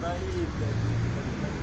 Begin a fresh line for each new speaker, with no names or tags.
daí.